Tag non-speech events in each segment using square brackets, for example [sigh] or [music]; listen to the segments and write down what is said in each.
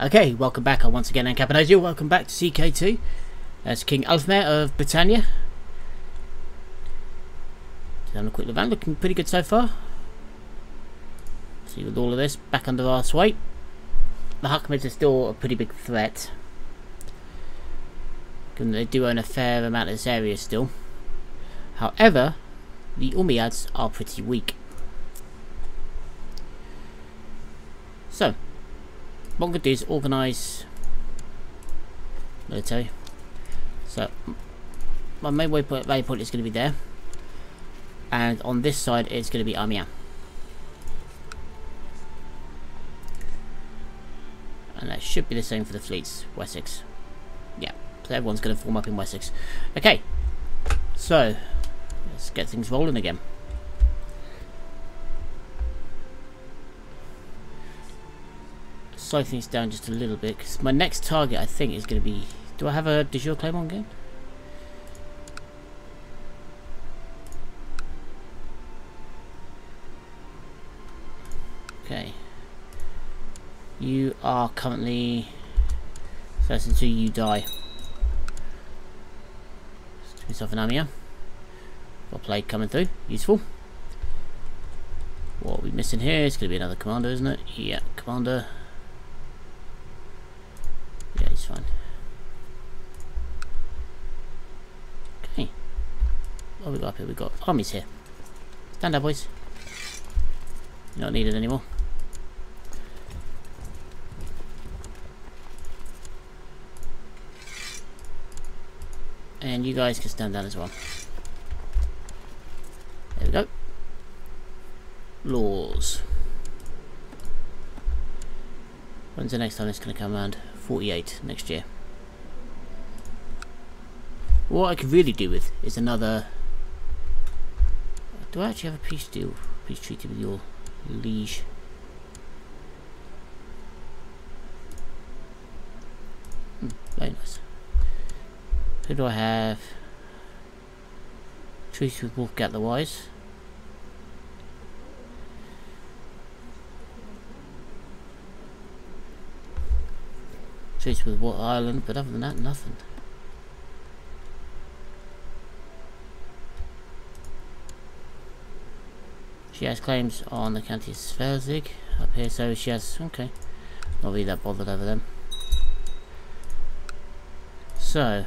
Okay, welcome back. I once again am Capidosia. Welcome back to CK2. That's King Ulfmer of Britannia. Having a quick look around. Looking pretty good so far. See with all of this back under our sway. The Hakhmids are still a pretty big threat. They do own a fair amount of this area still. However, the Umayyads are pretty weak. So, what I'm going to do is organise military. So, my main waypoint, waypoint is going to be there. And on this side, it's going to be Amiens. And that should be the same for the fleets, Wessex. Yeah, so everyone's going to form up in Wessex. Okay, so, let's get things rolling again. Slow things down just a little bit because my next target I think is going to be do I have a de jure claim on game? Okay you are currently first until you die Give yourself an Amiens got play coming through useful what are we missing here? It's going to be another commander, isn't it? Yeah, commander. Yeah, he's fine. Okay. What we got up armies here. Stand up, boys. You're not needed anymore. And you guys can stand down as well. There we go. Laws. When's the next time it's going to come around? 48 next year. What I could really do with is another... Do I actually have a peace deal, peace treaty with your liege? Hmm, very nice. Who do I have? Treaty with Wolfgat the Wise. Treaty with what island, but other than that, nothing. She has claims on the county of Svelzig up here, so she has, okay. Not really that bothered over them. So,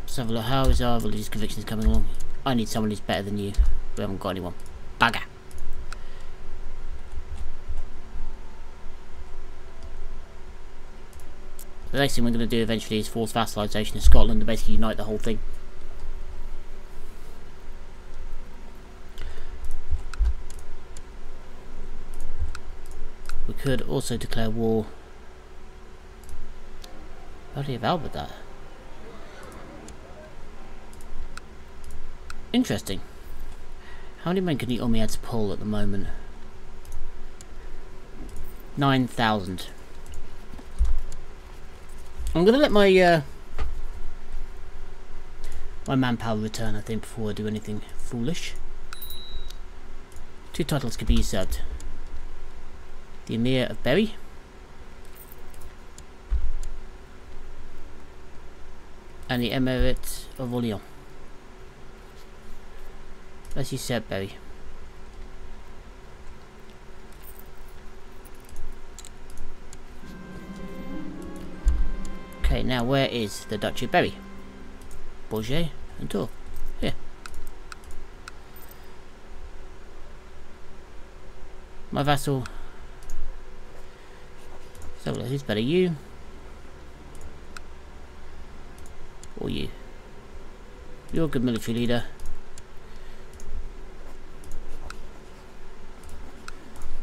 let's have a look. How is our religious convictions coming along? I need someone who's better than you. We haven't got anyone. Bugger. The next thing we're going to do eventually is force vassalisation of Scotland to basically unite the whole thing. Could also declare war. Bloody have with that. Interesting. How many men can the Umayyads pull at the moment? 9,000. I'm gonna let my uh, my manpower return, I think, before I do anything foolish. Two titles could be usurped. The Emir of Berry. And the Emirate of Orleans. As you said, Berry. Okay, now where is the Duchy of Berry? Bourget and Tours. Here. My vassal. So who's better, you? Or you? You're a good military leader.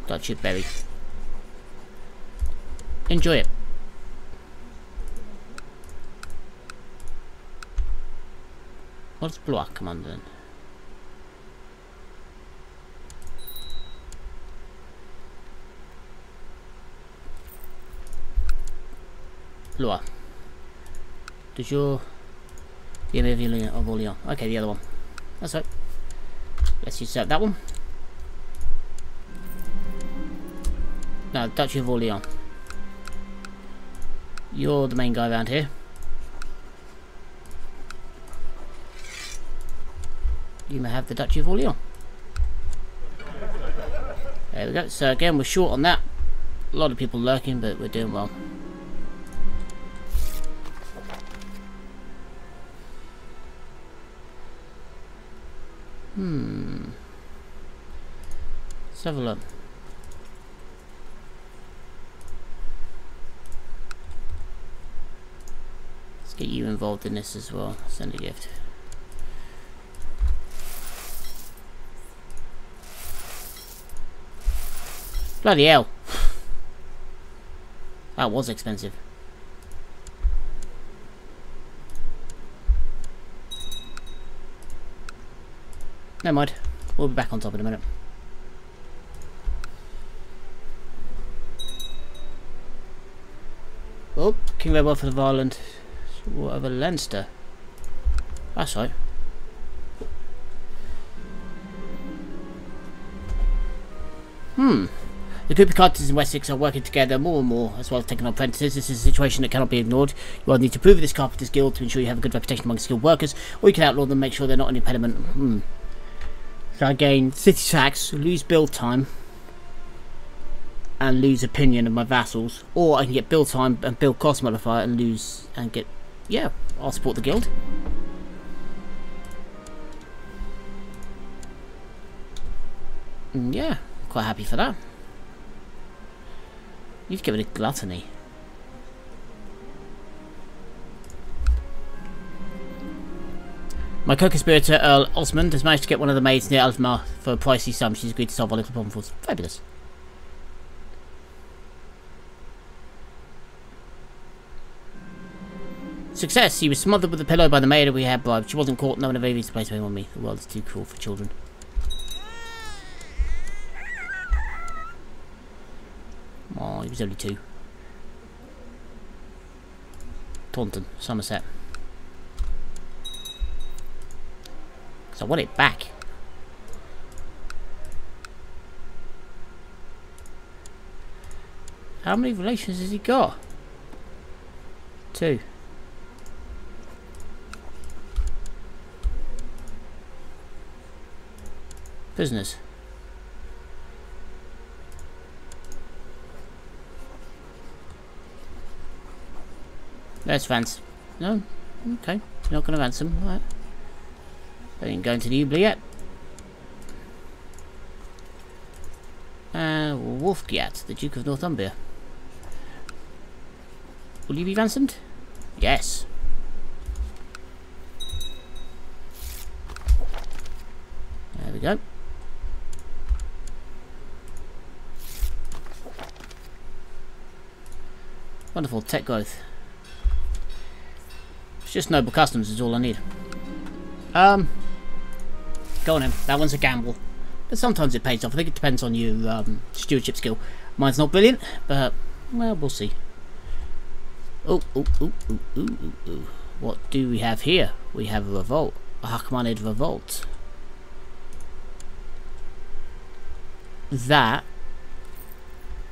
Duchy of Berry. Enjoy it. What's block command then? Blois. Does your the Emir of Orleans? Okay, the other one. That's right. Let's usurp that one. No, Duchy of Orleans. You're the main guy around here. You may have the Duchy of Orleans. There we go. So again, we're short on that. A lot of people lurking, but we're doing well. Hmm. Let's have a look. Let's get you involved in this as well. Send a gift. Bloody hell. [laughs] That was expensive. Never mind. We'll be back on top in a minute. Oh, King Redwood of Ireland. What over Leinster? That's right. Hmm. The group of in Wessex are working together more and more, as well as taking on apprentices. This is a situation that cannot be ignored. You either need to prove this Carpenter's Guild to ensure you have a good reputation among skilled workers, or you can outlaw them and make sure they're not an impediment. Hmm. I gain city tax, lose build time, and lose opinion of my vassals, or I can get build time and build cost modifier and lose and get yeah, I'll support the guild. Mm, yeah, quite happy for that. You've given it gluttony. My co-conspirator Earl Osmond has managed to get one of the maids near Alfmar for a pricey sum. She's agreed to solve our little problem for us. Fabulous. Success! He was smothered with a pillow by the maid we had bribed. She wasn't caught. No one ever used to place blame on me. The world is too cruel for children. Oh, he was only two. Taunton, Somerset. I want it back. How many relations has he got? Two. Business. There's Vance. No? Okay. You're not going to ransom. Alright. I ain't going to the Ubly yet. Uh, Wolfgiat, the Duke of Northumbria. Will you be ransomed? Yes. There we go. Wonderful tech growth. It's just noble customs is all I need. Um, go on in. That one's a gamble. But sometimes it pays off. I think it depends on your um, stewardship skill. Mine's not brilliant, but, well, we'll see. Oh, oh, oh, oh, oh, oh, oh. What do we have here? We have a revolt. A Hachmanid revolt. That...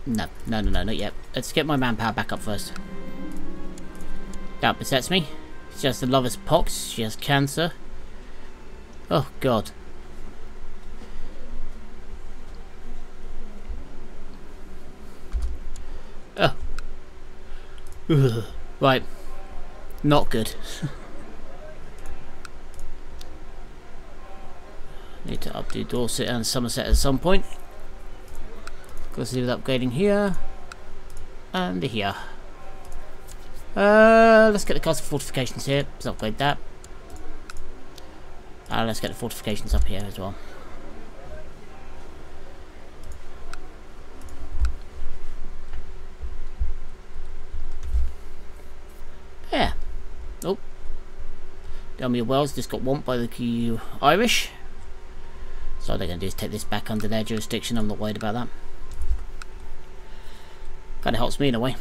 No, no, no, no, not yet. Let's get my manpower back up first. That besets me. She has the lover's pox. She has cancer. Oh, God. Oh. Ugh. Right. Not good. [laughs] Need to updo Dorset and Somerset at some point. Cause Goes with upgrading here. And here. Uh, let's get the castle fortifications here. Let's upgrade that. Uh, let's get the fortifications up here as well. Yeah. Oh. Delmere Wells just got whomped by the Irish. So they're going to do is take this back under their jurisdiction. I'm not worried about that. Kind of helps me in a way.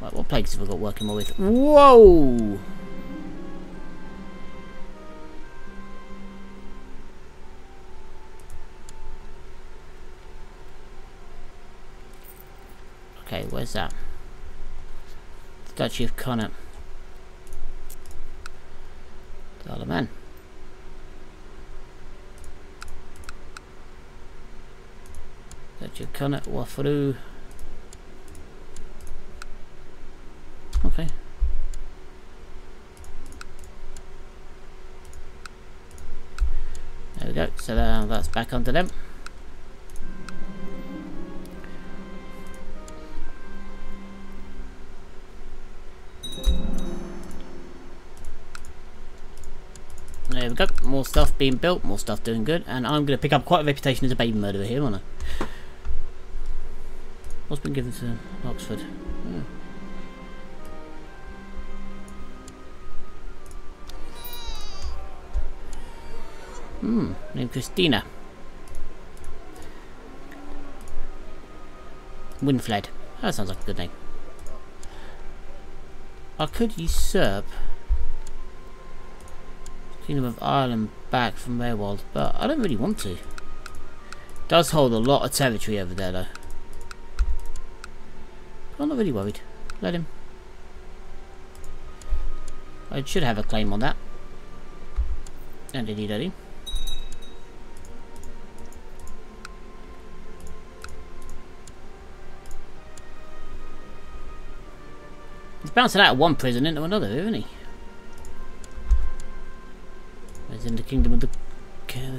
Right, what plagues have I got working more with? Whoa! Okay, where's that? Duchy of Connaught. The man. Duchy of Connaught, Wafaroo. Okay. There we go. So uh, that's back onto them. Being built, more stuff doing good, and I'm going to pick up quite a reputation as a baby murderer here, aren't I? What's been given to Oxford? Hmm. Hmm, named Christina. Winfled. That sounds like a good name. I could usurp Kingdom of Ireland back from Mehwald, but I don't really want to. Does hold a lot of territory over there though. I'm not really worried. Let him. I should have a claim on that. And did he, he? He's bouncing out of one prison into another, isn't he? In the kingdom of the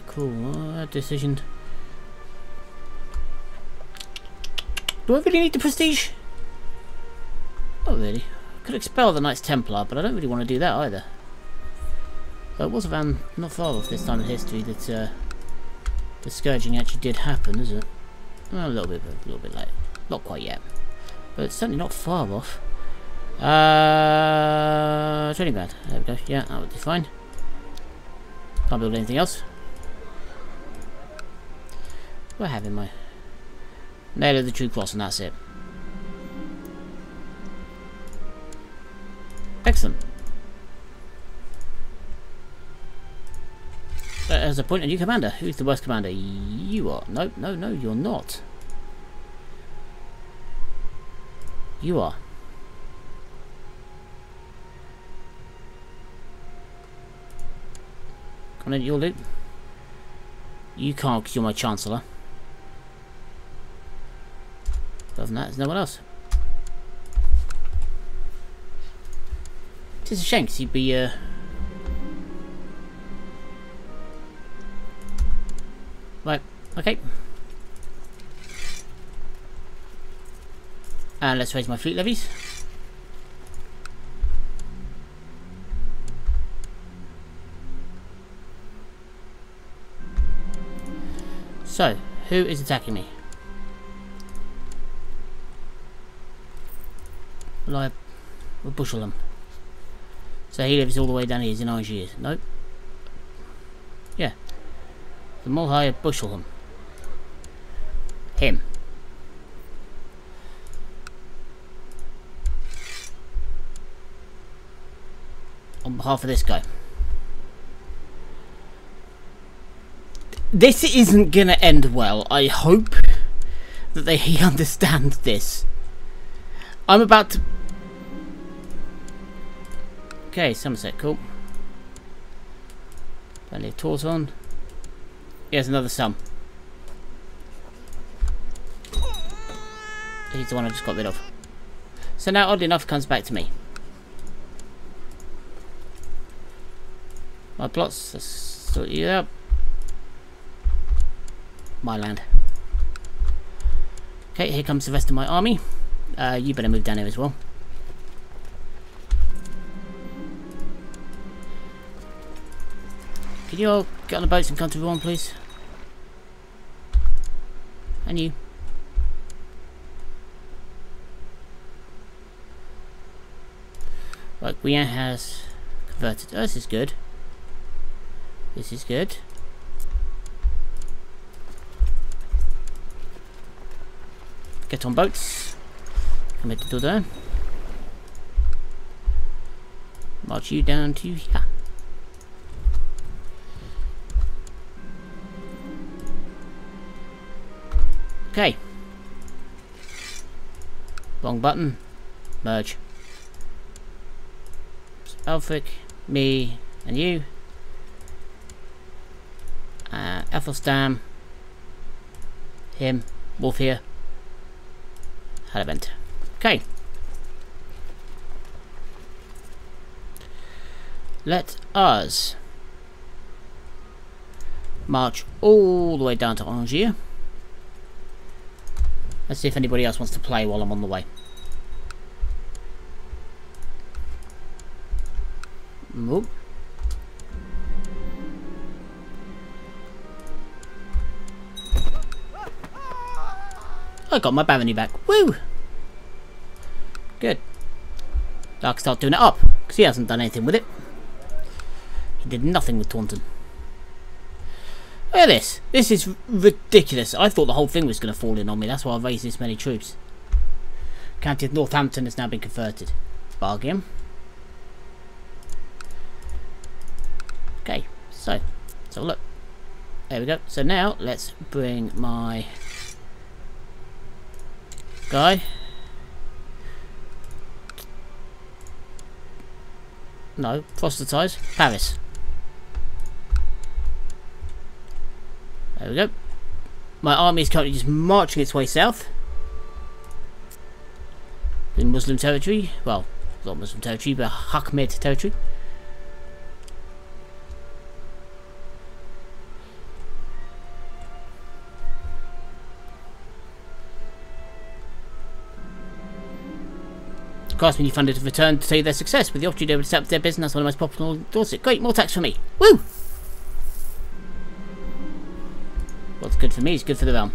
cool uh, decision. Do I really need the prestige? Not really. I could expel the Knights Templar, but I don't really want to do that either. Though it was around not far off this time in history that uh, the scourging actually did happen, is it? Well, a little bit, a little bit late. Not quite yet, but it's certainly not far off. Uh, training bad. There we go. Yeah, that would be fine. Can't build anything else. What have in my Nail of the True Cross, and that's it. Excellent. As a point, a new commander. Who's the worst commander? You are. No, no, no, you're not. You are. Come on, your loot. You can't you're my Chancellor. Other than that, there's no one else. It's a shame because he'd be, uh... Right, okay. And let's raise my fleet levies. So, who is attacking me? Will I will bushel them? So he lives all the way down here, he's in Algiers. Nope. Yeah. The Mulhire bushel him. Him. On behalf of this guy. This isn't gonna end well. I hope that they [laughs] understand this. I'm about to... Okay, Somerset, cool. Plenty of Torton. Here's another sum. He's the one I just got rid of. So now, oddly enough, comes back to me. My plots, let's sort you out my land. Okay, here comes the rest of my army. Uh, you better move down here as well. Can you all get on the boats and come to Rouen, please? And you. Right, Guyenne has converted. Oh, this is good. This is good. Get on boats. Committed to there. March you down to here. Okay. Wrong button. Merge. Elphic, me, and you. Uh, Ethelstan. Him. Wolf here. Had Okay. Let us march all the way down to Angiers. Let's see if anybody else wants to play while I'm on the way. Nope. I got my barony back. Woo! Good. Can start doing it up, because he hasn't done anything with it. He did nothing with Taunton. Look at this. This is ridiculous. I thought the whole thing was going to fall in on me. That's why I raised this many troops. County of Northampton has now been converted. Bargain. Okay, so, so look. There we go. So now, let's bring my guy. No, proselytize. Paris. There we go. My army is currently just marching its way south. In Muslim territory. Well, not Muslim territory, but Hakmed territory. Craftsmen you funded have returned to you their success. With the opportunity to set up their business, one of the most popular Dorset. Great, more tax for me. Woo! What's good for me is good for the realm.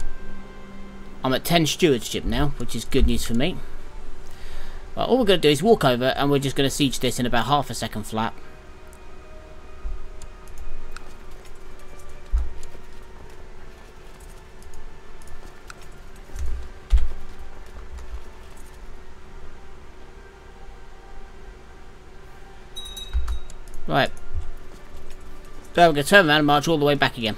I'm at 10 stewardship now, which is good news for me. Well, all we're going to do is walk over and we're just going to siege this in about half a second flat. We're going to turn around and march all the way back again.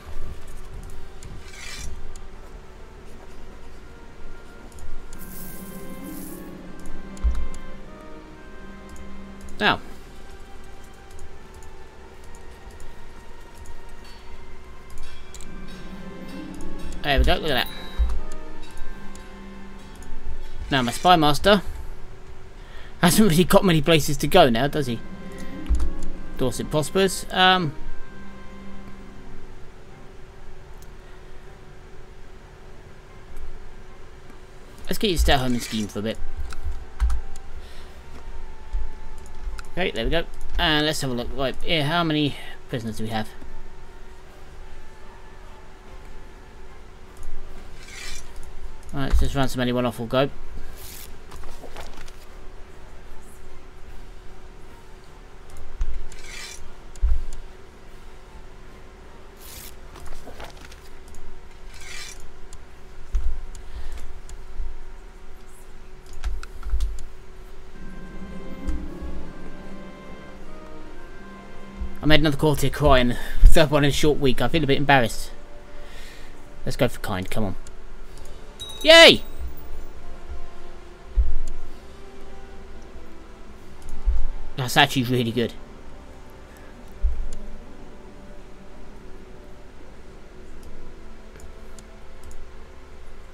Now. There we go, look at that. Now my spy master hasn't really got many places to go now, does he? Dorset prospers. Um, let's get you to stay home and scheme for a bit. Okay, there we go. And let's have a look. Right, here, how many prisoners do we have? Alright, let's just ransom anyone off, we'll go. I made another courtier cry and third one in a short week. I feel a bit embarrassed. Let's go for kind, come on. Yay! That's actually really good.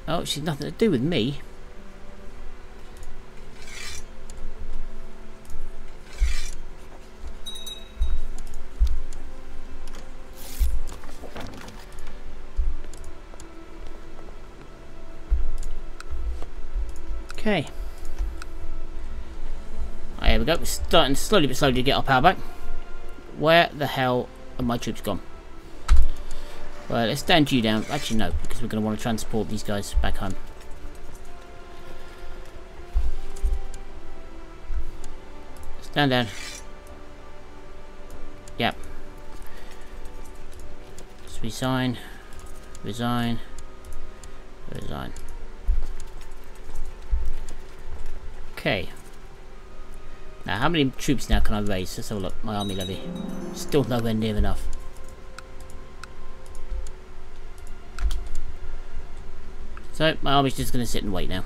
Oh, she's nothing to do with me. Okay. Here we go. We're starting slowly but slowly to get our power back. Where the hell are my troops gone? Well, let's stand you down. Actually, no, because we're going to want to transport these guys back home. Stand down. Yep. Resign. Resign. Resign. Okay. Now, how many troops now can I raise? Let's have a look. My army levy. Still nowhere near enough. So, my army's just going to sit and wait now.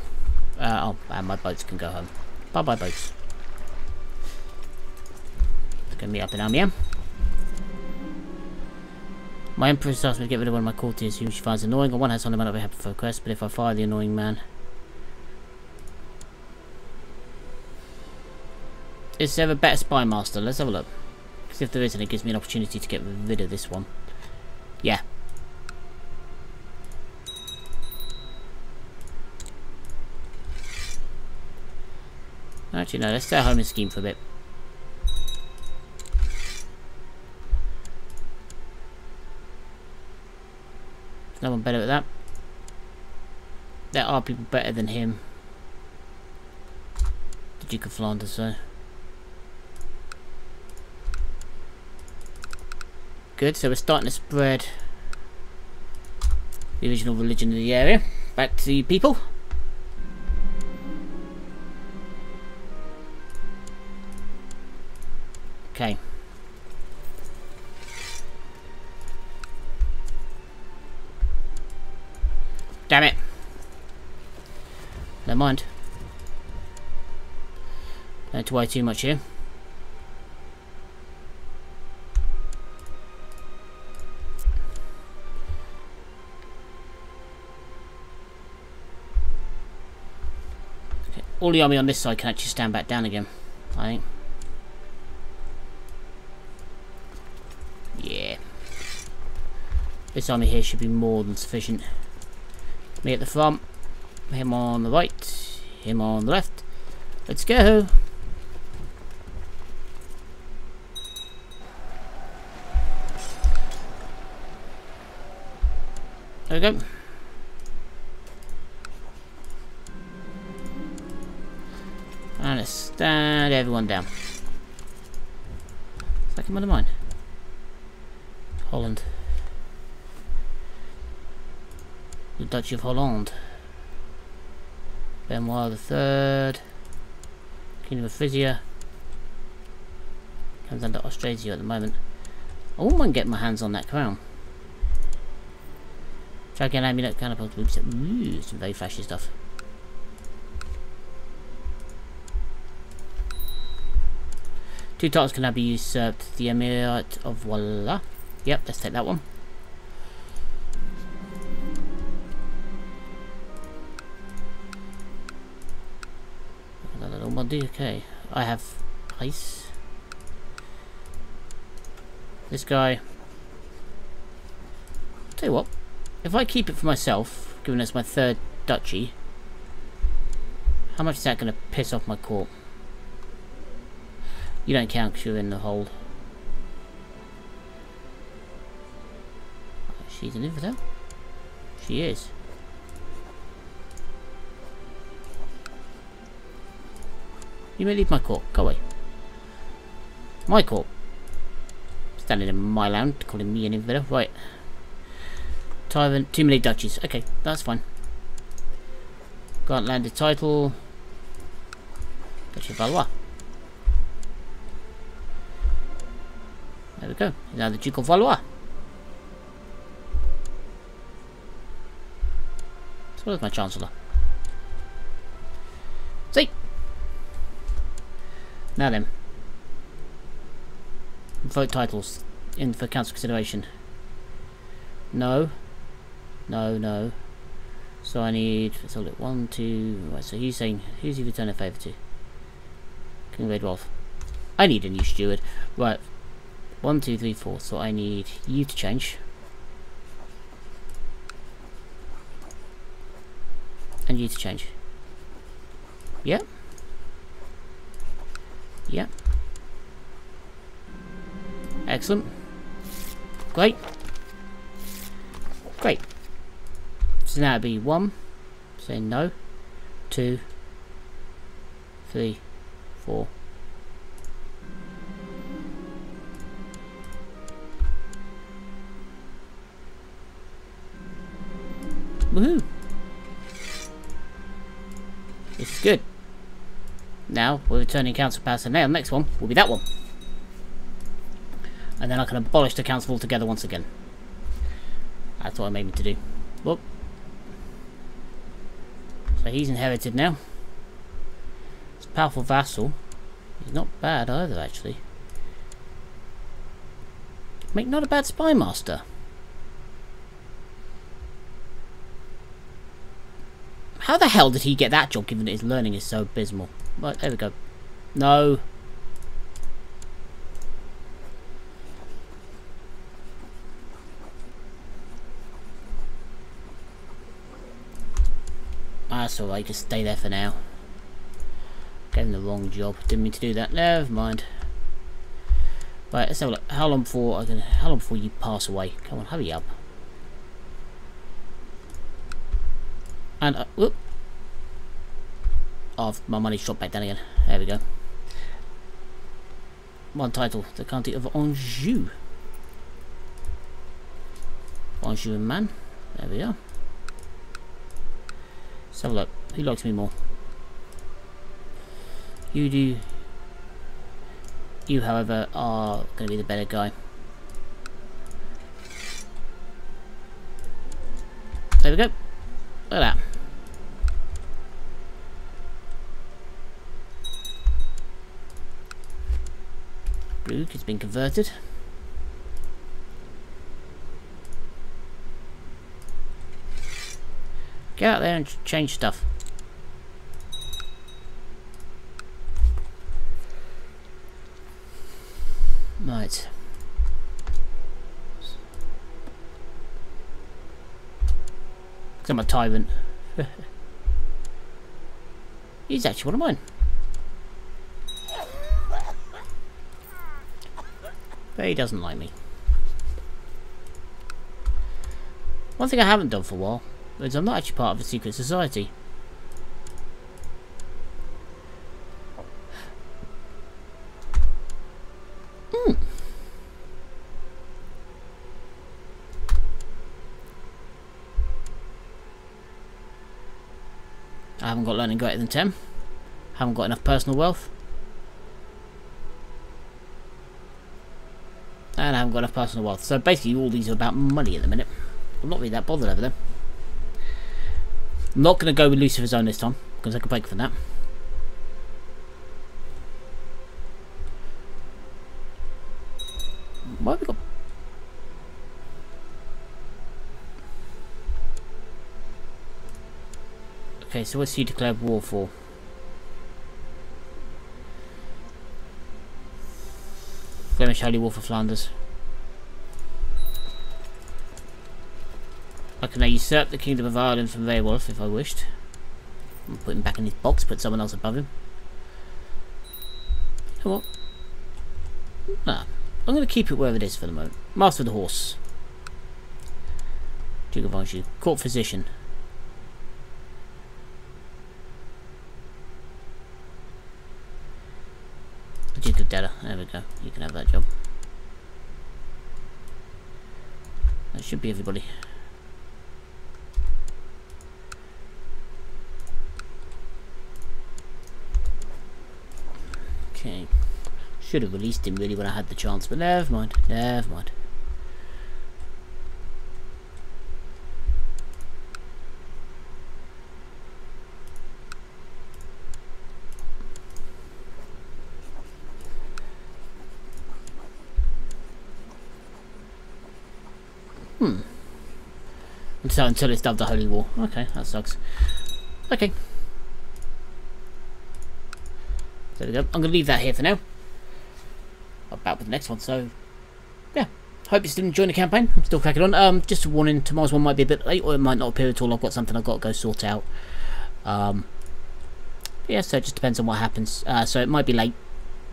Uh, oh, and my boats can go home. Bye bye, boats. It's gonna be up in Amiens. My Empress asked me to get rid of one of my courtiers who she finds annoying. On one hand, I might not be happy for a quest, but if I fire the annoying man. Is there a better spy master? Let's have a look. Because if there isn't, it gives me an opportunity to get rid of this one. Yeah. Actually, no, let's stay at home and scheme for a bit. no one better at that. There are people better than him. The Duke of Flanders, so. Good, so we're starting to spread the original religion of the area back to the people. Okay. Damn it. Never mind. Don't worry too much here. All the army on this side can actually stand back down again, I think. Yeah. This army here should be more than sufficient. Me at the front, him on the right, him on the left. Let's go! There we go. Stand everyone down. Second one of mine. Holland. the Duchy of Holland. Benoit the Third, Kingdom of Frisia, comes under Austrasia at the moment. I wouldn't getting my hands on that crown. Dragon amulet, catapult, some very flashy stuff. Two titles can now be usurped. The Emirate of Walla. Yep, let's take that one. okay. I have ice. This guy. Tell you what, if I keep it for myself, given it's my third duchy, how much is that going to piss off my court? You don't count because you're in the hold. Oh, She's an infidel. She is. You may leave my court. Go away. My court. Standing in my land, calling me an infidel. Right. Tyrant, too many duchies. Okay, that's fine. Grant landed title. Duchy of Valois. The Duke of Valois. So where's my Chancellor? See? Now then. Vote titles in for council consideration. No. No, no. So I need, hold it, one, two, right, so he's saying, who's he returning a favour to? King Redwolf. I need a new steward. Right, one, two, three, four, so I need you to change. And you to change. Yep. Yep. Excellent. Great. Great. So now it'd be one, say no, two, three, four. Woohoo! This is good. Now, we're returning council the next one will be that one. And then I can abolish the council altogether once again. That's what I'm aiming to do. Look. So he's inherited now. He's a powerful vassal. He's not bad either, actually. Make not a bad spy master. How the hell did he get that job given that his learning is so abysmal? Right, there we go. No. That's alright, just stay there for now. Him the wrong job. Didn't mean to do that. Never mind. Right, let's have a look. How long before I can how long before you pass away? Come on, hurry up. And uh, whoop. Oh, my money's dropped back down again. There we go. One title, the county of Anjou. Anjou and man. There we are. Let's have a look. Who likes me more? You do. You, however, are going to be the better guy. There we go. Look at that. Has been converted. Get out there and change stuff. Right. Because I'm a tyrant. [laughs] He's actually one of mine. But he doesn't like me. One thing I haven't done for a while is I'm not actually part of a secret society. Hmm. I haven't got learning greater than 10. Haven't got enough personal wealth. And I haven't got enough personal wealth. So basically all these are about money at the minute. I'm not really that bothered over them. Not going to go with Lucifer's Own this time. Because I can break for that. Why have we got... Okay, so what's he declared war for? Flemish Holy War for Flanders. I can now usurp the Kingdom of Ireland from Beowulf if I wished. I'll put him back in his box, put someone else above him. You know what? Nah, I'm going to keep it where it is for the moment. Master of the Horse. Duke of Anjou. Court Physician. Duke of Della. There we go. You can have that job. That should be everybody. Okay. Should have released him really when I had the chance, but never mind. Never mind. Hmm. So until it's dubbed the Holy War. Okay, that sucks. Okay. There we go. I'm going to leave that here for now next one. So, yeah. Hope you're still enjoying the campaign. I'm still cracking on. Um, just a warning, tomorrow's one might be a bit late, or it might not appear at all. I've got something I've got to go sort out. Um, yeah, so it just depends on what happens. Uh, so it might be late,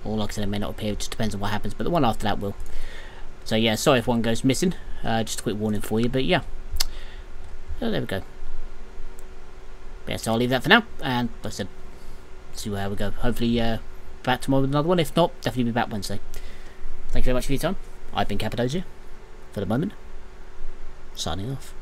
or like I said, it may not appear. It just depends on what happens. But the one after that will. So yeah, sorry if one goes missing. Uh, just a quick warning for you. But yeah, oh, there we go. Yeah, so I'll leave that for now, and like I said, see where we go. Hopefully, uh, back tomorrow with another one. If not, definitely be back Wednesday. Thank you very much for your time. I've been Capidosia, for the moment. Signing off.